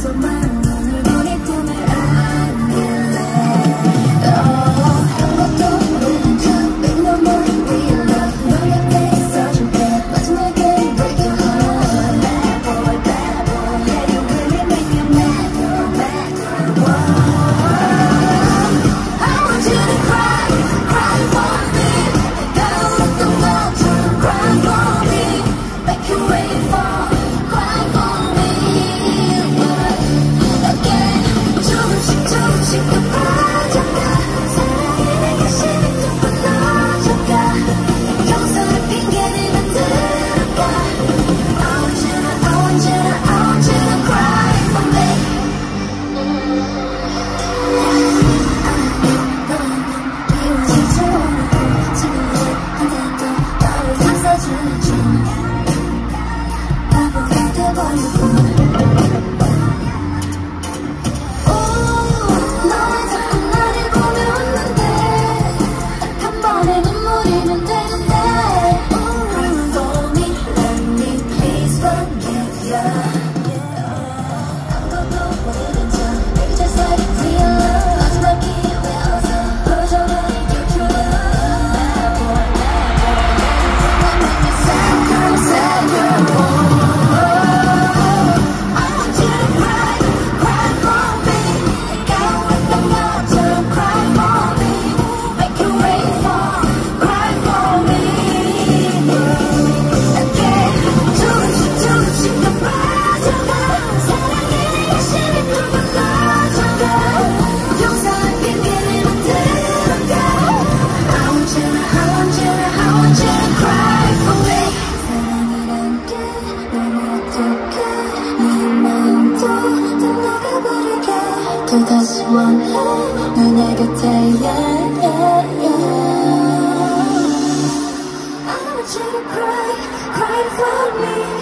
so many. 또 다시 one. yeah, yeah, yeah. I want you to cry, cry for me